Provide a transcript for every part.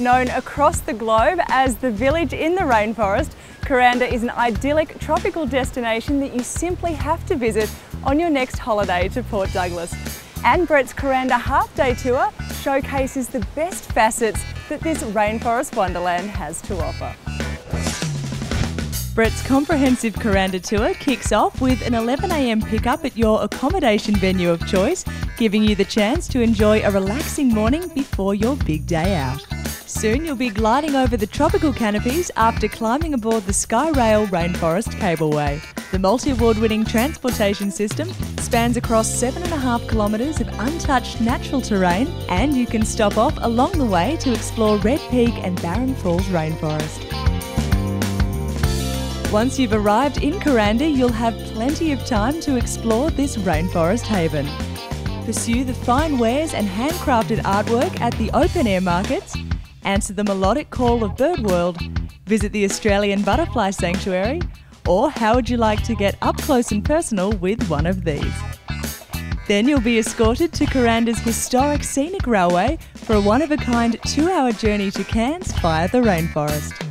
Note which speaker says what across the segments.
Speaker 1: Known across the globe as the village in the rainforest, Kuranda is an idyllic tropical destination that you simply have to visit on your next holiday to Port Douglas. And Brett's Kuranda Half Day Tour showcases the best facets that this rainforest wonderland has to offer. Brett's comprehensive Kuranda tour kicks off with an 11am pickup at your accommodation venue of choice, giving you the chance to enjoy a relaxing morning before your big day out. Soon you'll be gliding over the tropical canopies after climbing aboard the Skyrail Rainforest Cableway. The multi award winning transportation system spans across 7.5 kilometres of untouched natural terrain, and you can stop off along the way to explore Red Peak and Barron Falls Rainforest. Once you've arrived in Kuranda, you'll have plenty of time to explore this rainforest haven. Pursue the fine wares and handcrafted artwork at the open air markets answer the melodic call of Birdworld, visit the Australian Butterfly Sanctuary, or how would you like to get up close and personal with one of these? Then you'll be escorted to Kuranda's historic scenic railway for a one of a kind two hour journey to Cairns via the rainforest.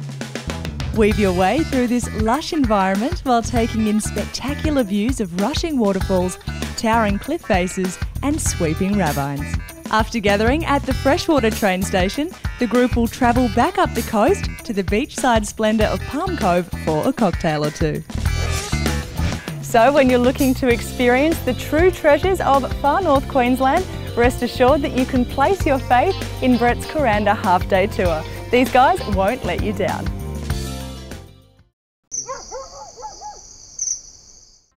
Speaker 1: Weave your way through this lush environment while taking in spectacular views of rushing waterfalls, towering cliff faces, and sweeping ravines. After gathering at the freshwater train station, the group will travel back up the coast to the beachside splendour of Palm Cove for a cocktail or two. So, when you're looking to experience the true treasures of far north Queensland, rest assured that you can place your faith in Brett's Kuranda half day tour. These guys won't let you down.